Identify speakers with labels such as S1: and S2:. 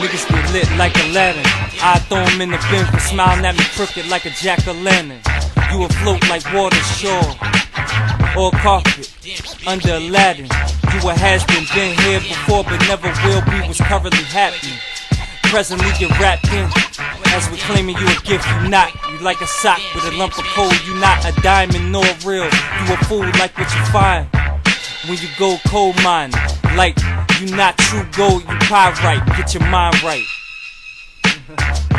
S1: Niggas get lit like Aladdin. I throw 'em in the bin for smiling at me crooked like a jack-o'-lantern. You afloat like water shore or carpet under Aladdin. You a has been, been here before, but never will be what's currently happening. Presently get wrapped in as we're claiming you a gift, you not. You like a sock with a lump of coal, you not a diamond nor real. You a fool like what you find when you go coal mining. Like you not true gold, you pie right. Get your mind right.